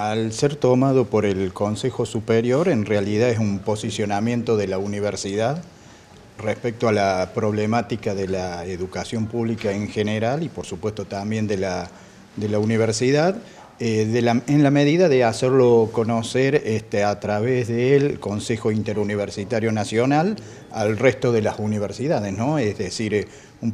Al ser tomado por el Consejo Superior, en realidad es un posicionamiento de la universidad respecto a la problemática de la educación pública en general y por supuesto también de la, de la universidad, eh, en la medida de hacerlo conocer este, a través del Consejo Interuniversitario Nacional al resto de las universidades, ¿no? es decir, eh, un,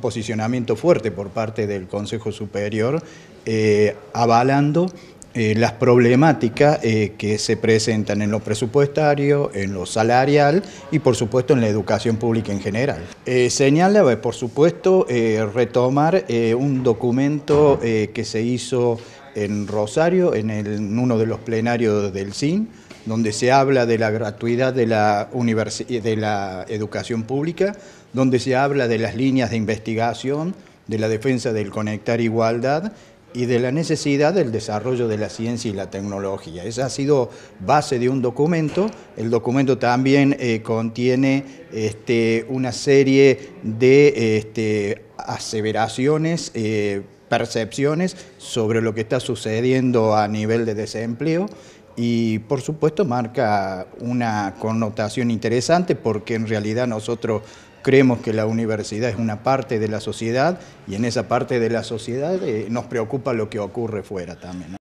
posicionamiento fuerte por parte del Consejo Superior eh, avalando las problemáticas que se presentan en lo presupuestario, en lo salarial y por supuesto en la educación pública en general. señala, por supuesto, retomar un documento que se hizo en Rosario, en, uno de los plenarios del CIN, donde se habla de la gratuidad de la, de la educación pública, donde se habla de las líneas de investigación, de la defensa del conectar igualdad y de la necesidad del desarrollo de la ciencia y la tecnología. Esa ha sido base de un documento. El documento también eh, contiene este, una serie de este, aseveraciones eh, percepciones sobre lo que está sucediendo a nivel de desempleo y por supuesto marca una connotación interesante porque en realidad nosotros creemos que la universidad es una parte de la sociedad y en esa parte de la sociedad eh, nos preocupa lo que ocurre fuera también.